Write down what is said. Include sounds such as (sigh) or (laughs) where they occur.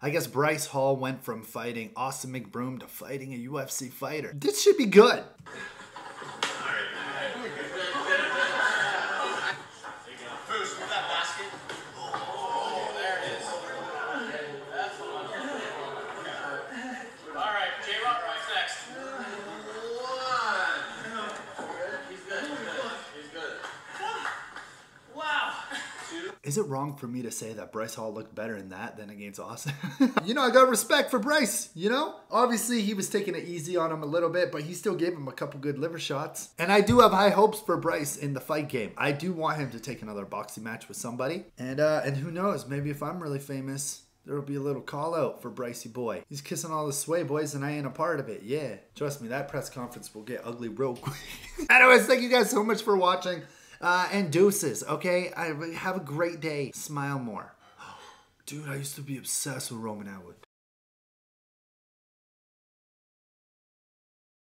I guess Bryce Hall went from fighting Austin McBroom to fighting a UFC fighter. This should be good. Bruce, with that basket. Oh, there it is. That's the one. All right, J Rock Rice next. One. He's good. He's good. He's good. Wow. Is it wrong for me to say that Bryce Hall looked better in that than against Austin? (laughs) you know, I got respect for Bryce, you know? Obviously, he was taking it easy on him a little bit, but he still gave him a couple good liver shots. And I do have high hopes for Bryce in the fight game. I do want him to take another boxing match with somebody. And uh and who knows, maybe if I'm really famous, There'll be a little call out for Brycey boy. He's kissing all the sway boys and I ain't a part of it. Yeah. Trust me, that press conference will get ugly real quick. (laughs) Anyways, thank you guys so much for watching. Uh, and deuces, okay? I have a great day. Smile more. (gasps) Dude, I used to be obsessed with Roman Atwood.